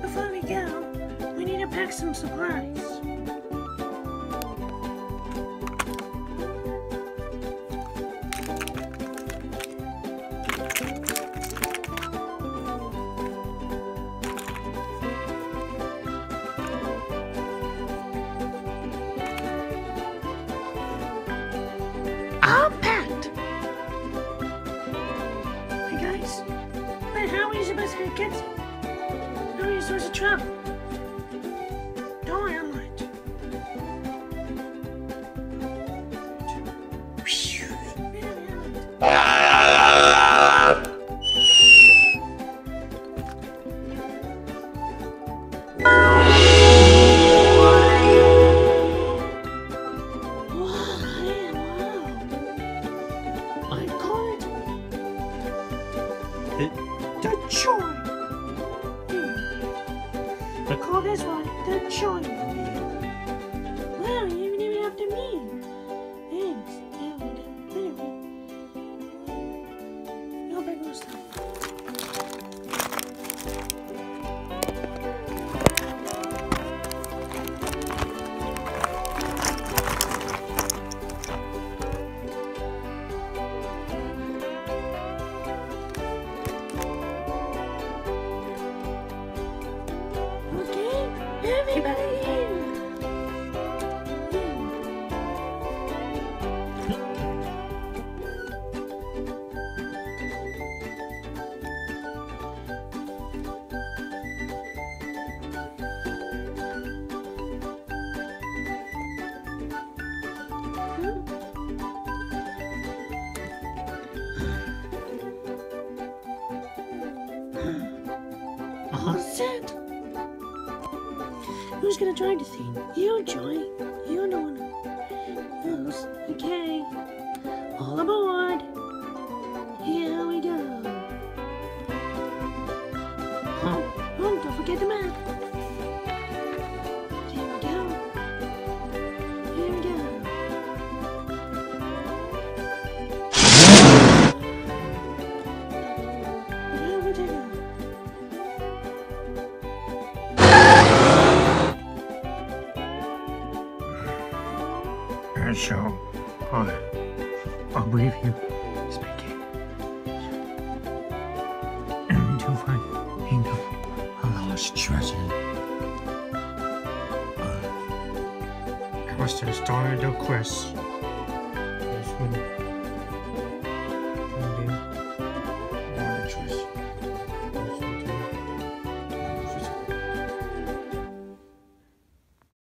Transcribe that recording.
before we go, we need to pack some supplies. All packed. Hey guys, but how are you supposed to get it? You supposed travel? Worry, I'm right. I call it the joy. This one the joy wheel. Wow, you even named it after me. Everybody in. Who's gonna drive the thing? You, Joy. You don't wanna. Yes. Okay. All aboard. Here we go. Oh, oh, don't forget the map. So, I, I'll leave you speaking. And to find Kingdom, a lost treasure. I was the start of the quest.